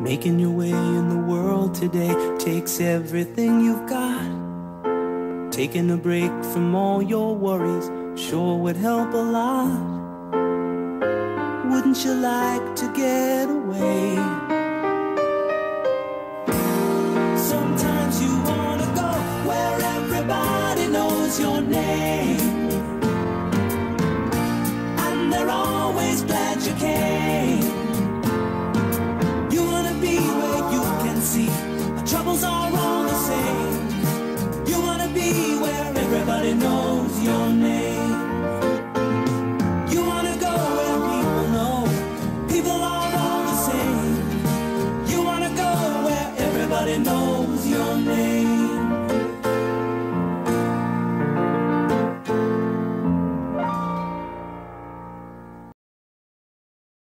Making your way in the world today takes everything you've got. Taking a break from all your worries sure would help a lot. Wouldn't you like to get away? Sometimes you wanna go where everybody knows your name. And they're always glad you came. Knows your name. You wanna go where people know. People. You wanna go where everybody knows.